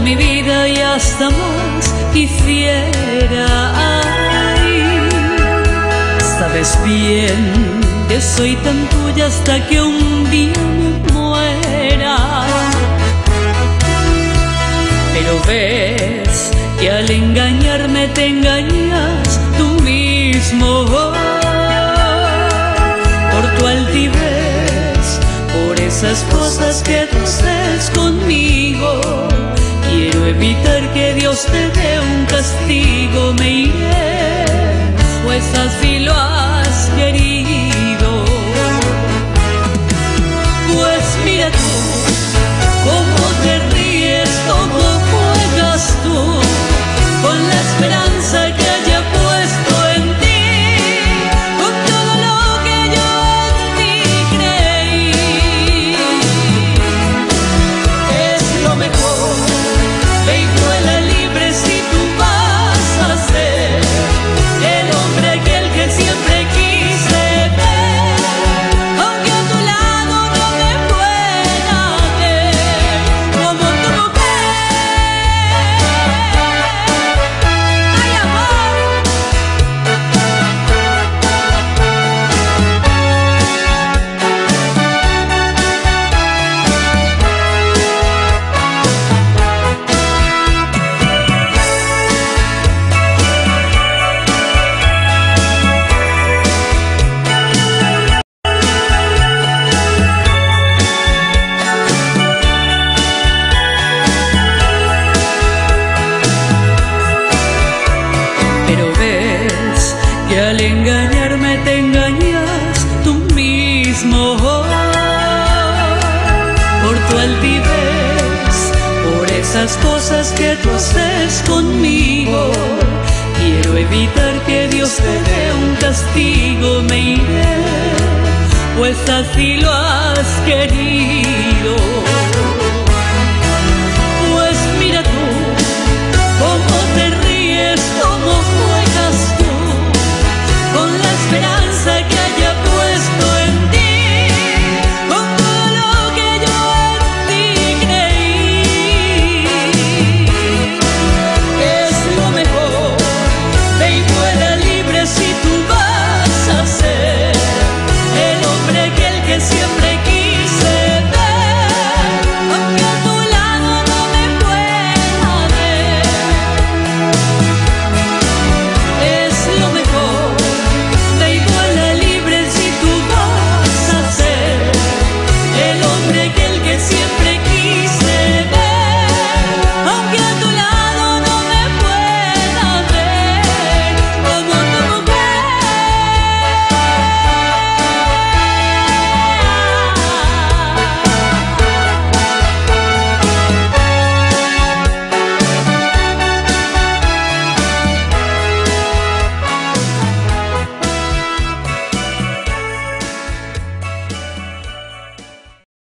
mi vida y hasta más quisiera. Ay, sabes bien que soy tan tuya hasta que un día me muera. Pero ves que al engañarme te engañas tú mismo. Por tu altivez, por esas cosas que tú haces conmigo. Evitar que Dios te dé un castigo, me iré, pues así lo has querido. Tu altivez, por esas cosas que tú haces conmigo. Quiero evitar que Dios te dé un castigo, me iré, pues así lo has querido.